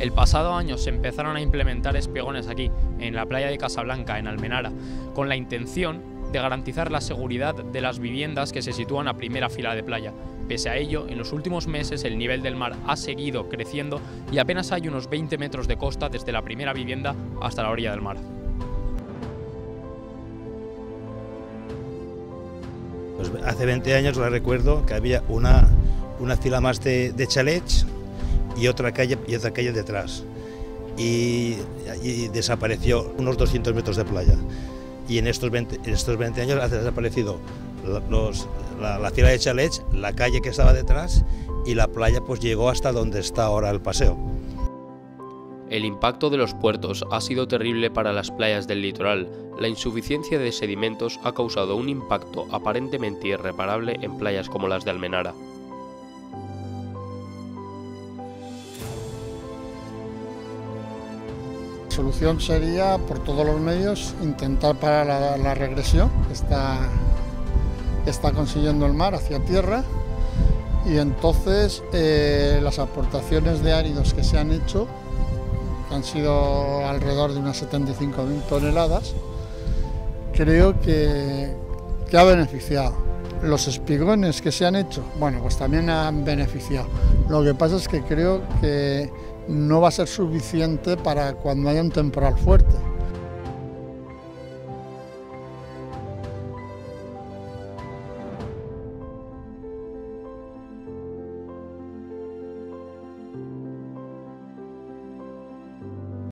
El pasado año se empezaron a implementar espigones aquí, en la playa de Casablanca, en Almenara, con la intención de garantizar la seguridad de las viviendas que se sitúan a primera fila de playa. Pese a ello, en los últimos meses el nivel del mar ha seguido creciendo y apenas hay unos 20 metros de costa desde la primera vivienda hasta la orilla del mar. Pues hace 20 años lo recuerdo que había una, una fila más de, de chalets y otra calle, y otra calle detrás. Y, desapareció unos 200 metros de playa. Y en estos 20, en estos 20 años ha desaparecido la, la fila de chalets, la calle que estaba detrás y la playa pues llegó hasta donde está ahora el paseo. El impacto de los puertos ha sido terrible para las playas del litoral. La insuficiencia de sedimentos ha causado un impacto aparentemente irreparable en playas como las de Almenara. Solución sería, por todos los medios, intentar parar la, regresión que está, está consiguiendo el mar hacia tierra y entonces eh, las aportaciones de áridos que se han hecho, que han sido alrededor de unas 75.000 toneladas, creo que, que ha beneficiado. Los espigones que se han hecho, bueno, pues también han beneficiado. Lo que pasa es que creo que no va a ser suficiente para cuando haya un temporal fuerte.